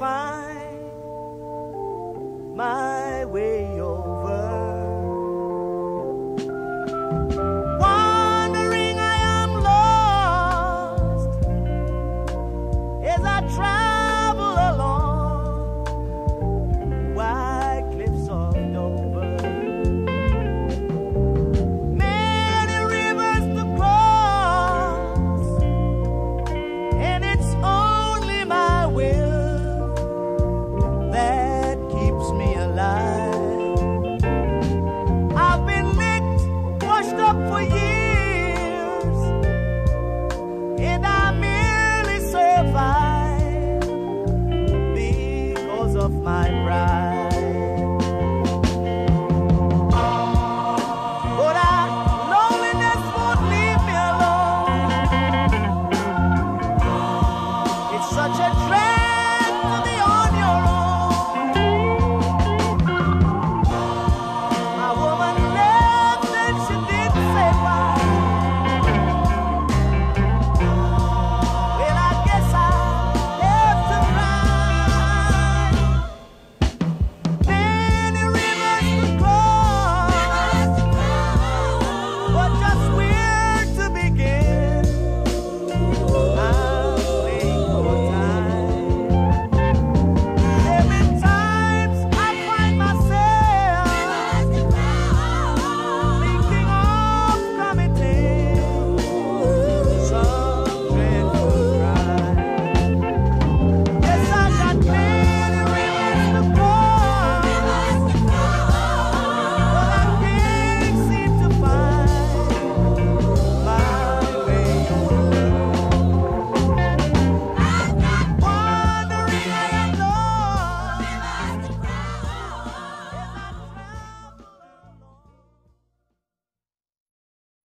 find my way.